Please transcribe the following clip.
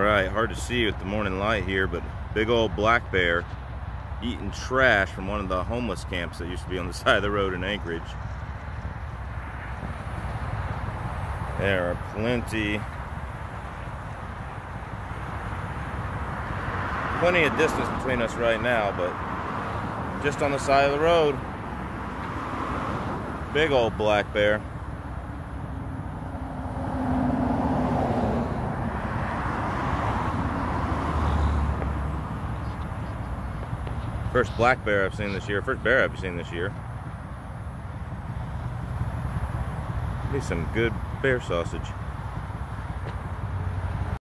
right, hard to see with the morning light here, but big old black bear eating trash from one of the homeless camps that used to be on the side of the road in Anchorage. There are plenty, plenty of distance between us right now, but just on the side of the road, big old black bear. First black bear I've seen this year. First bear I've seen this year. Be some good bear sausage.